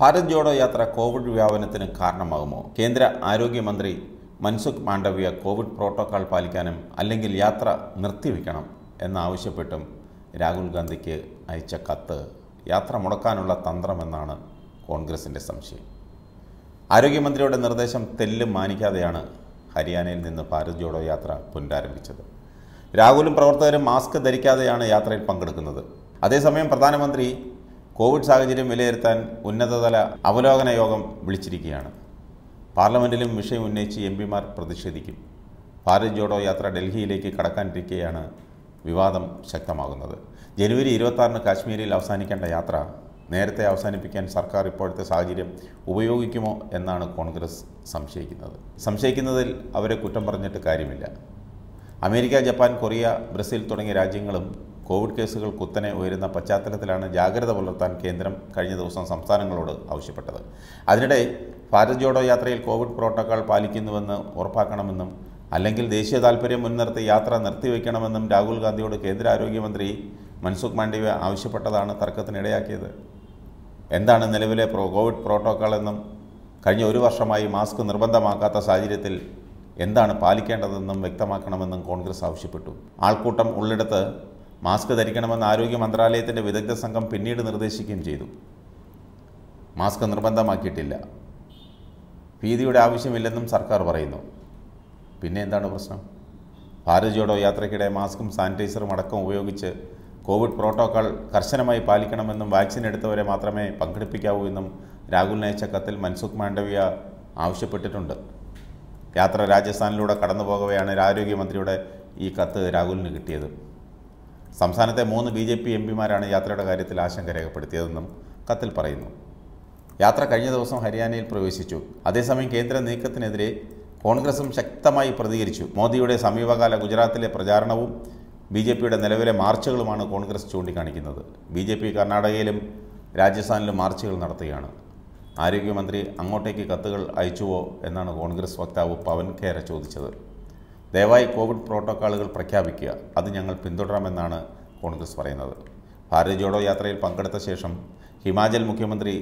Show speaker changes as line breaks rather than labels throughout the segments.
ഭാരത് ജോഡോ യാത്ര കോവിഡ് വ്യാപനത്തിന് കാരണമാകുമോ? കേന്ദ്ര ആരോഗ്യമന്ത്രി മൻസുഖ് മാണ്ഡവ്യ കോവിഡ് പ്രോട്ടോകോൾ പാലിക്കാനും അല്ലെങ്കിൽ യാത്ര നിർത്തിവെക്കണം എന്നാവശ്യപ്പെട്ടും രാഹുൽ ഗാന്ധിക്ക് അയച്ച കത്ത് യാത്ര മുടക്കാനുള്ള തന്ത്രമെന്നാണ് കോൺഗ്രസിന്റെ സംശയം. ആരോഗ്യമന്ത്രിയുടെ നിർദ്ദേശം തെല്ലും മാനിക്കാതെയാണ് ഹരിയാനയിൽ നിന്ന് ഭാരത് ജോഡോ യാത്ര പുനരാരംഭിച്ചത്. രാഹുലും പ്രവർത്തകരും മാസ്ക് ധരിക്കാതെയാണ് യാത്രയിൽ പങ്കെടുക്കുന്നത്. അതേസമയം പ്രധാനമന്ത്രി കോവിഡ് സാഹചര്യം വിലയിരുത്താൻ ഉന്നതതല അവലോകന യോഗം വിളിച്ചിരിക്കുകയാണ്. പാർലമെന്റിലും വിഷയം ഉന്നയിച്ച് എം പിമാർ പ്രതിഷേധിക്കും. ഭാരത് ജോഡോ യാത്ര ഡൽഹിയിലേക്ക് കടക്കാനിരിക്കെയാണ് വിവാദം ശക്തമാകുന്നത്. ജനുവരി ഇരുപത്താറിന് കാശ്മീരിൽ അവസാനിക്കേണ്ട യാത്ര നേരത്തെ അവസാനിപ്പിക്കാൻ സർക്കാർ ഇപ്പോഴത്തെ സാഹചര്യം ഉപയോഗിക്കുമോ എന്നാണ് കോൺഗ്രസ് സംശയിക്കുന്നത്. സംശയിക്കുന്നതിൽ അവരെ കുറ്റം പറഞ്ഞിട്ട് കാര്യമില്ല. അമേരിക്ക ജപ്പാൻ കൊറിയ ബ്രസീൽ തുടങ്ങിയ രാജ്യങ്ങളും കോവിഡ് കേസുകൾ കുത്തനെ ഉയരുന്ന പശ്ചാത്തലത്തിലാണ് ജാഗ്രത പുലർത്താൻ കേന്ദ്രം കഴിഞ്ഞ ദിവസം സംസ്ഥാനങ്ങളോട് ആവശ്യപ്പെട്ടത്. അതിനിടെ ഭാരത് ജോഡോ യാത്രയിൽ കോവിഡ് പ്രോട്ടോക്കോൾ പാലിക്കുന്നുവെന്ന് ഉറപ്പാക്കണമെന്നും അല്ലെങ്കിൽ ദേശീയ താൽപ്പര്യം മുൻനിർത്തി യാത്ര നിർത്തിവെക്കണമെന്നും രാഹുൽ ഗാന്ധിയോട് കേന്ദ്ര ആരോഗ്യമന്ത്രി മൻസുഖ് മാണ്ഡവ്യ ആവശ്യപ്പെട്ടതാണ് തർക്കത്തിനിടയാക്കിയത്. എന്താണ് നിലവിലെ പ്രോ കോവിഡ് പ്രോട്ടോക്കോൾ എന്നും കഴിഞ്ഞ ഒരു വർഷമായി മാസ്ക് നിർബന്ധമാക്കാത്ത സാഹചര്യത്തിൽ എന്താണ് പാലിക്കേണ്ടതെന്നും വ്യക്തമാക്കണമെന്നും കോൺഗ്രസ് ആവശ്യപ്പെട്ടു. ആൾക്കൂട്ടം ഉള്ളിടത്ത് മാസ്ക് ധരിക്കണമെന്ന് ആരോഗ്യ മന്ത്രാലയത്തിന്റെ വിദഗ്ധ സംഘം പിന്നീട് നിർദ്ദേശിക്കുകയും ചെയ്തു. മാസ്ക് നിർബന്ധമാക്കിയിട്ടില്ല. ഭീതിയുടെ ആവശ്യമില്ലെന്നും സർക്കാർ പറയുന്നു. പിന്നെ എന്താണ് പ്രശ്നം? ഭാരത് ജോഡോ യാത്രയ്ക്കിടെ മാസ്കും സാനിറ്റൈസറും അടക്കം ഉപയോഗിച്ച് കോവിഡ് പ്രോട്ടോക്കോൾ കർശനമായി പാലിക്കണമെന്നും വാക്സിൻ എടുത്തവരെ മാത്രമേ പങ്കെടുപ്പിക്കാവൂ എന്നും രാഹുലിന് അയച്ച കത്തിൽ മൻസുഖ് മാണ്ഡവ്യ ആവശ്യപ്പെട്ടിട്ടുണ്ട്. യാത്ര രാജസ്ഥാനിലൂടെ കടന്നു പോകവെയാണ് ആരോഗ്യമന്ത്രിയുടെ ഈ കത്ത് രാഹുലിന് കിട്ടിയത്. സംസ്ഥാനത്തെ മൂന്ന് ബി ജെ പി എം പിമാരാണ് യാത്രയുടെ കാര്യത്തിൽ ആശങ്ക രേഖപ്പെടുത്തിയതെന്നും കത്തിൽ പറയുന്നു. യാത്ര കഴിഞ്ഞ ദിവസം ഹരിയാനയിൽ പ്രവേശിച്ചു. അതേസമയം കേന്ദ്ര നീക്കത്തിനെതിരെ കോൺഗ്രസും ശക്തമായി പ്രതികരിച്ചു. മോദിയുടെ സമീപകാല ഗുജറാത്തിലെ പ്രചാരണവും ബി ജെ പിയുടെ നിലവിലെ മാർച്ചുകളുമാണ് കോൺഗ്രസ് ചൂണ്ടിക്കാണിക്കുന്നത്. ബി ജെ പി കർണാടകയിലും രാജസ്ഥാനിലും മാർച്ചുകൾ നടത്തുകയാണ്. ആരോഗ്യമന്ത്രി അങ്ങോട്ടേക്ക് കത്തുകൾ അയച്ചുവോ എന്നാണ് കോൺഗ്രസ് വക്താവ് പവൻ ഖേര ചോദിച്ചത്. ദയവായി കോവിഡ് പ്രോട്ടോക്കോളുകൾ പ്രഖ്യാപിക്കുക. അത് ഞങ്ങൾ പിന്തുടരാമെന്നാണ് കോൺഗ്രസ് പറയുന്നത്. ഭാരത് ജോഡോ യാത്രയിൽ പങ്കെടുത്ത ശേഷം ഹിമാചൽ മുഖ്യമന്ത്രി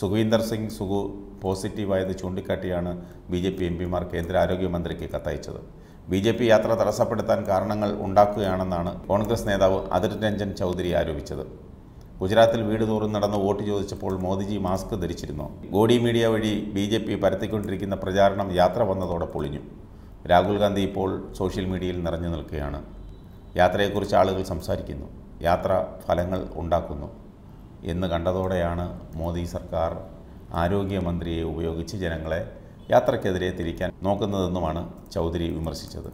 സുഖീന്ദർ സിംഗ് സുഖു പോസിറ്റീവായത് ചൂണ്ടിക്കാട്ടിയാണ് ബി ജെ പി എം പിമാർ കേന്ദ്ര ആരോഗ്യമന്ത്രിക്ക് കത്തയച്ചത്. ബി ജെ പി യാത്ര തടസ്സപ്പെടുത്താൻ കാരണങ്ങൾ ഉണ്ടാക്കുകയാണെന്നാണ് കോൺഗ്രസ് നേതാവ് അതിർ രഞ്ജൻ ചൗധരി ആരോപിച്ചത്. ഗുജറാത്തിൽ വീട് തോറും നടന്ന് വോട്ട് ചോദിച്ചപ്പോൾ മോദിജി മാസ്ക് ധരിച്ചിരുന്നു. ഗോഡി മീഡിയ വഴി ബി ജെ പി പരത്തിക്കൊണ്ടിരിക്കുന്ന പ്രചാരണം യാത്ര വന്നതോടെ പൊളിഞ്ഞു. രാഹുൽ ഗാന്ധി ഇപ്പോൾ സോഷ്യൽ മീഡിയയിൽ നിറഞ്ഞു നിൽക്കുകയാണ്. യാത്രയെക്കുറിച്ച് ആളുകൾ സംസാരിക്കുന്നു. യാത്ര ഫലങ്ങൾ ഉണ്ടാക്കുന്നു. എന്ന് കണ്ടതോടെയാണ് മോദി സർക്കാർ ആരോഗ്യമന്ത്രിയെ ഉപയോഗിച്ച് ജനങ്ങളെ യാത്രക്കെതിരെ തിരിക്കാൻ നോക്കുന്നതെന്നുമാണ് ചൗധരി വിമർശിച്ചത്.